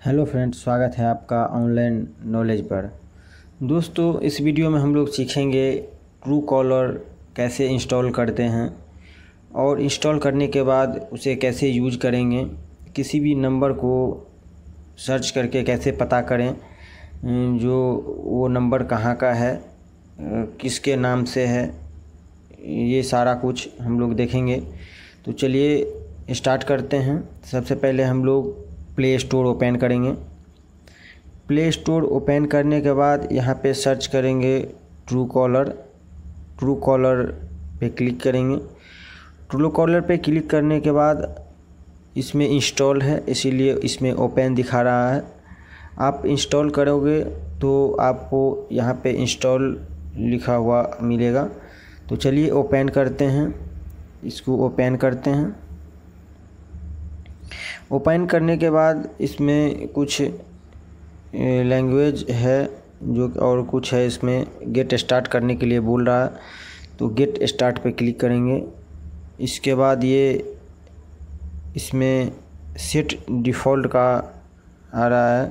Hello friends, स्वागत है आपका ऑनलाइन नॉलेज पर। दोस्तों, इस वीडियो में हम लोग सीखेंगे ट्रू कॉलर कैसे इंस्टॉल करते हैं और इंस्टॉल करने के बाद उसे कैसे यूज़ करेंगे। किसी भी नंबर को सर्च करके कैसे पता करें जो वो नंबर कहाँ का है किसके नाम से है, ये सारा कुछ हम लोग देखेंगे। तो चलिए स्टार्ट करते हैं। सबसे पहले हम लोग प्ले स्टोर ओपन करेंगे। प्ले स्टोर ओपन करने के बाद यहाँ पे सर्च करेंगे ट्रू कॉलर ट्रू कॉलर पे क्लिक करेंगे। ट्रू कॉलर पे क्लिक करने के बाद इसमें इंस्टॉल है, इसीलिए इसमें ओपन दिखा रहा है। आप इंस्टॉल करोगे तो आपको यहाँ पे इंस्टॉल लिखा हुआ मिलेगा। तो चलिए ओपन करते हैं। इसको ओपन करते हैं। ओपन करने के बाद इसमें कुछ लैंग्वेज है जो, और कुछ है इसमें गेट स्टार्ट करने के लिए बोल रहा है। तो गेट स्टार्ट पे क्लिक करेंगे। इसके बाद ये इसमें सेट डिफ़ॉल्ट का आ रहा है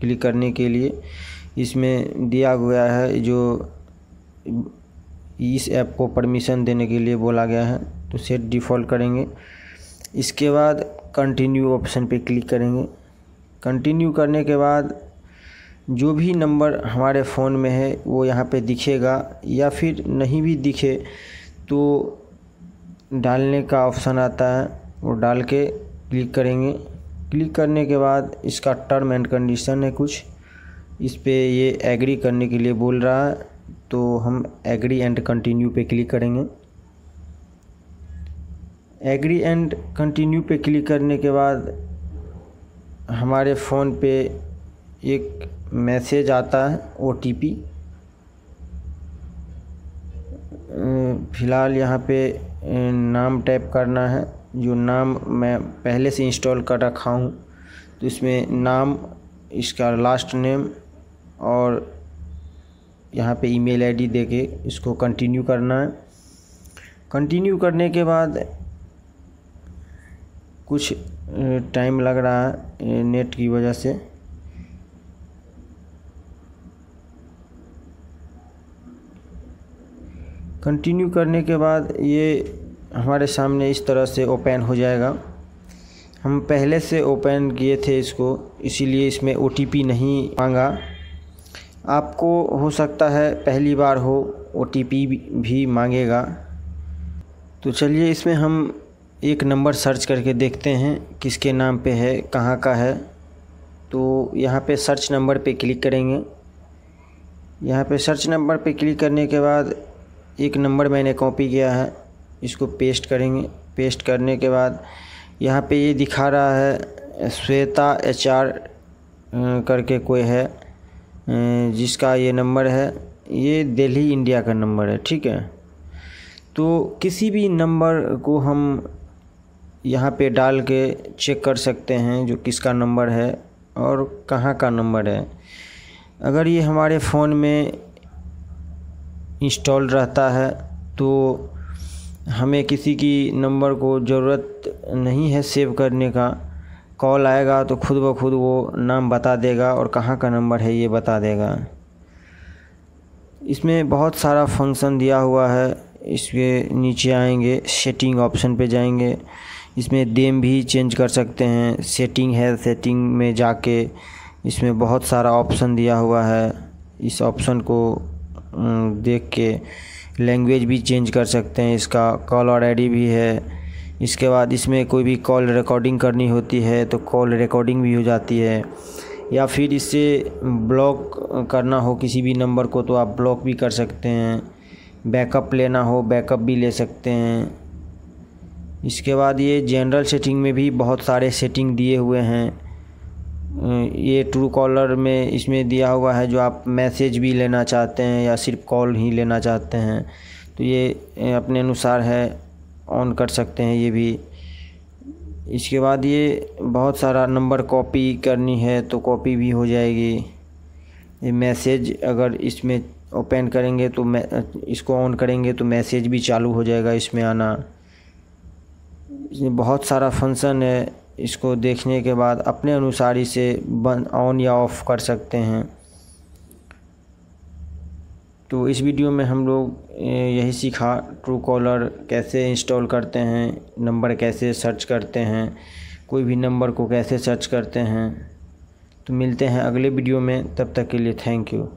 क्लिक करने के लिए। इसमें दिया गया है जो इस ऐप को परमिशन देने के लिए बोला गया है। तो सेट डिफ़ॉल्ट करेंगे। इसके बाद कंटिन्यू ऑप्शन पे क्लिक करेंगे। कंटिन्यू करने के बाद जो भी नंबर हमारे फ़ोन में है, वो यहाँ पे दिखेगा या फिर नहीं भी दिखे तो डालने का ऑप्शन आता है। वो डाल के क्लिक करेंगे। क्लिक करने के बाद इसका टर्म एंड कंडीशन है कुछ। इस पर ये एग्री करने के लिए बोल रहा है तो हम एग्री एंड कंटिन्यू पे क्लिक करेंगे। एग्री एंड कंटिन्यू पे क्लिक करने के बाद हमारे फ़ोन पे एक मैसेज आता है ओ टी पी फ़िलहाल यहाँ पे नाम टाइप करना है। जो नाम मैं पहले से इंस्टॉल कर रखा हूँ तो इसमें नाम, इसका लास्ट नेम और यहाँ पे ईमेल आईडी देके इसको कंटिन्यू करना है। कंटिन्यू करने के बाद कुछ टाइम लग रहा है नेट की वजह से। कंटिन्यू करने के बाद ये हमारे सामने इस तरह से ओपन हो जाएगा। हम पहले से ओपन किए थे इसको, इसीलिए इसमें ओटीपी नहीं मांगा। आपको हो सकता है पहली बार हो ओटीपी भी मांगेगा। तो चलिए इसमें हम एक नंबर सर्च करके देखते हैं किसके नाम पे है, कहाँ का है। तो यहाँ पे सर्च नंबर पे क्लिक करेंगे। यहाँ पे सर्च नंबर पे क्लिक करने के बाद एक नंबर मैंने कॉपी किया है, इसको पेस्ट करेंगे। पेस्ट करने के बाद यहाँ पे ये दिखा रहा है, श्वेता एच आर करके कोई है जिसका ये नंबर है। ये दिल्ली, इंडिया का नंबर है, ठीक है। तो किसी भी नंबर को हम यहाँ पे डाल के चेक कर सकते हैं जो किसका नंबर है और कहाँ का नंबर है। अगर ये हमारे फ़ोन में इंस्टॉल रहता है तो हमें किसी की नंबर को ज़रूरत नहीं है सेव करने का। कॉल आएगा तो खुद ब खुद वो नाम बता देगा और कहाँ का नंबर है ये बता देगा। इसमें बहुत सारा फ़ंक्शन दिया हुआ है। इसके नीचे आएँगे सेटिंग ऑप्शन पे जाएँगे। इसमें देम भी चेंज कर सकते हैं। सेटिंग है सेटिंग में जाके इसमें बहुत सारा ऑप्शन दिया हुआ है। इस ऑप्शन को देख के लैंग्वेज भी चेंज कर सकते हैं। इसका कॉल और आईडी भी है। इसके बाद इसमें कोई भी कॉल रिकॉर्डिंग करनी होती है तो कॉल रिकॉर्डिंग भी हो जाती है। या फिर इससे ब्लॉक करना हो किसी भी नंबर को तो आप ब्लॉक भी कर सकते हैं। बैकअप लेना हो बैकअप भी ले सकते हैं। इसके बाद ये जनरल सेटिंग में भी बहुत सारे सेटिंग दिए हुए हैं। ये ट्रू कॉलर में इसमें दिया हुआ है जो आप मैसेज भी लेना चाहते हैं या सिर्फ़ कॉल ही लेना चाहते हैं तो ये अपने अनुसार है ऑन कर सकते हैं ये भी। इसके बाद ये बहुत सारा नंबर कॉपी करनी है तो कॉपी भी हो जाएगी। ये मैसेज अगर इसमें ओपन करेंगे तो इसको ऑन करेंगे तो मैसेज भी चालू हो जाएगा इसमें आना। बहुत सारा फ़ंक्शन है। इसको देखने के बाद अपने अनुसार इसे बंद ऑन या ऑफ़ कर सकते हैं। तो इस वीडियो में हम लोग यही सीखा ट्रू कॉलर कैसे इंस्टॉल करते हैं नंबर कैसे सर्च करते हैं, कोई भी नंबर को कैसे सर्च करते हैं। तो मिलते हैं अगले वीडियो में, तब तक के लिए थैंक यू